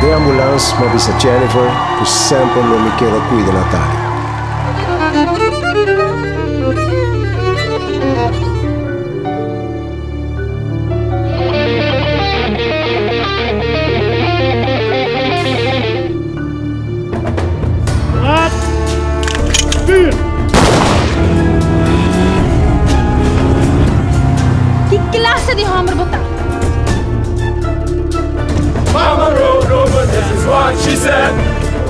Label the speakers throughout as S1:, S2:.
S1: The Ambulance Mobis a Jennifer, che sempre
S2: non mi chiedo
S3: qui di Natale. Che classe di hombro botato!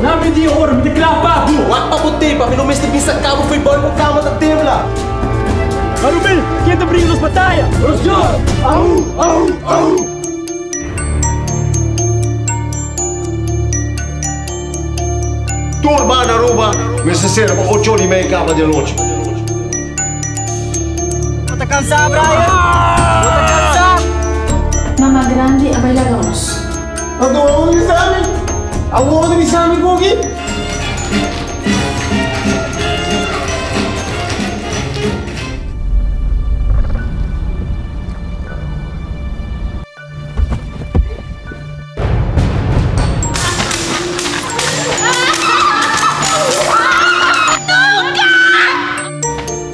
S4: Namin di ouro, di klapa bu.
S5: Wag pa puti pa, minumiste bisa cabo foi bom pro cama da tembla.
S4: Marumil, quem tá brincando nas batalhas? Rosjor! Au, au, au!
S1: Turma na Aruba, questa sera con 8 ore e meia capa di notte.
S4: Tá cansado, Brian? Tá cansado?
S2: Mama grande a bailarons.
S5: Ano ang examen? A uovo devi sanno i pochi?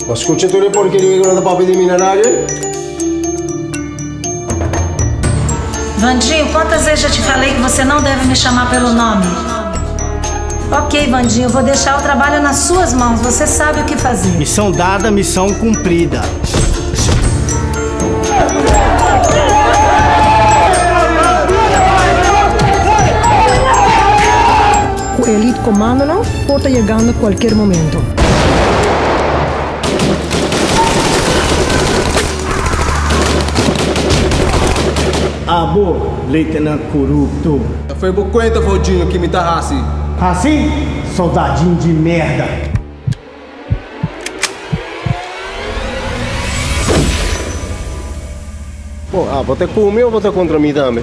S1: Ma scucciature porcherie con la pappa di minerarie?
S6: Vandinho, quantas vezes já te falei que você não deve me chamar pelo nome? Ok, Vandinho, vou deixar o trabalho nas suas mãos. Você sabe o que fazer.
S4: Missão dada, missão cumprida.
S7: O Elite Comando porta chegando a qualquer momento.
S4: Abo, Lieutenant Corrupto.
S5: Foi por conta, Valdinho, que me tarrasse.
S4: Assim, soldadinho de merda.
S1: Bom, ah, vou ter comigo ou vou ter contra mim, dame?